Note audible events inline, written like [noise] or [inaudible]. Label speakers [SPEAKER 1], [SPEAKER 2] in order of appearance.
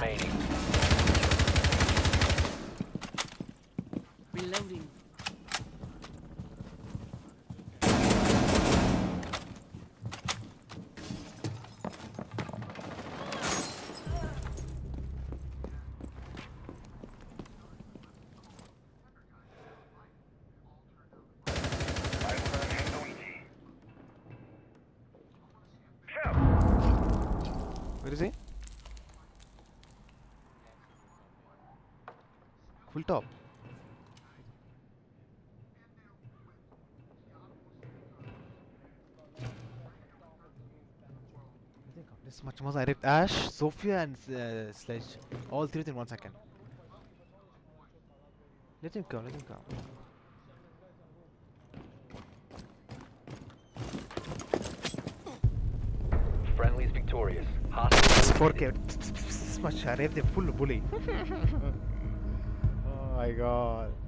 [SPEAKER 1] remaining. Reloading. Where is he? Full top. This much more I ripped Ash, Zofia and uh, Sledge. All three within one second. Let him come, let him come.
[SPEAKER 2] Friendly is victorious. Hostiles
[SPEAKER 1] 4k. This much I ripped the full bully. [laughs] my god.